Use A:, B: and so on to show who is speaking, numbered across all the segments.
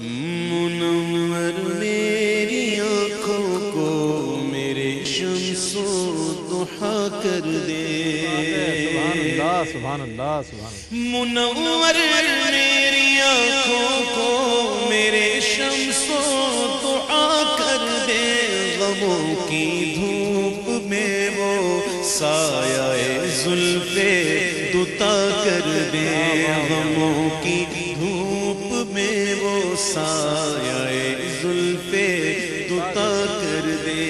A: منور میری آنکھوں کو میرے شمس و دحا کر دے۔
B: سبحان اللہ سبحان اللہ سبحان اللہ۔
A: منور میری آنکھوں کو میرے شمس و دعا کر دے۔ غموں کی دھوپ میں وہ سایہ زلف دتا کر دے غموں کی دھوپ میں وہ سایہ زلف دتا کر دے۔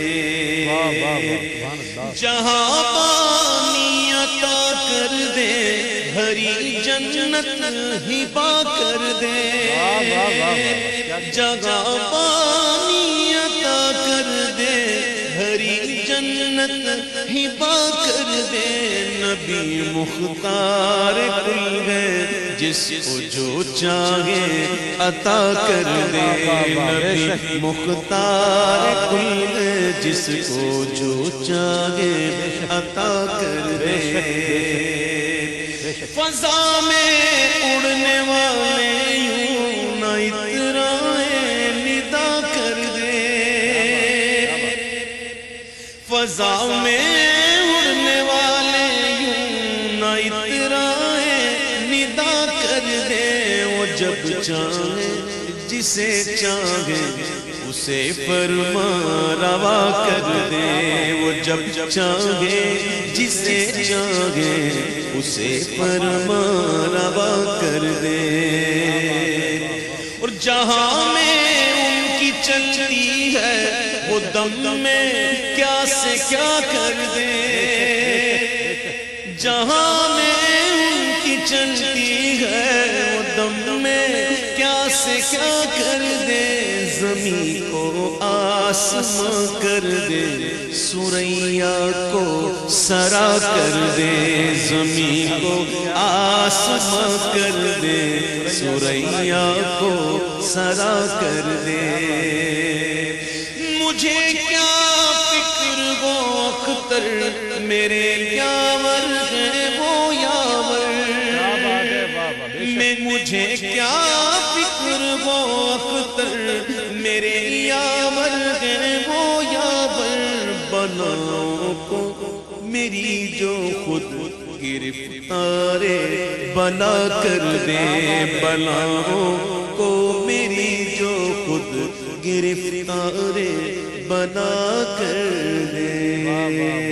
A: جہاں پانی عطا کر دے ہری جنت ہبا کر دے۔ جگہ پانی عطا کر دے ہری جنت ہبا کر دے۔ نبی مختار کل ہے جس کو جو چاہے عطا کر دے۔ نبی مختار کل جس کو جو چاہے عطا کر دے۔ فضا میں اڑنے والے یوں نہ اترائے، ندا کر دے۔ فضا میں کر دے وہ جب چاہے، جسے چاہے، اسے فرما روا کر دے وہ جب چاہے، جسے چاہے، اسے فرما روا کر دے۔ اور جہاں میں ان کی چلتی ہے، وہ دم میں کیا سے کیا کر دے۔ جہاں میں چلتی ہے وہ دم میں، کیا سے کیا کر دے؟ زمین کو آسماں کر دے سوریا کو سرا کر دے، زمین کو آسماں کر دے سوریا کو سرا کر دے۔ مجھے کیا فکر وہ اختر؟ میرے یاور ہے وہ یاور میں مجھے کیا فکر وہ اختر میرے یاور ہے وہ یاور بناؤں کو میری جو خود گرفتار بنا کر دے بلاؤں کو میری جو خود گرفتار بنا کر دے۔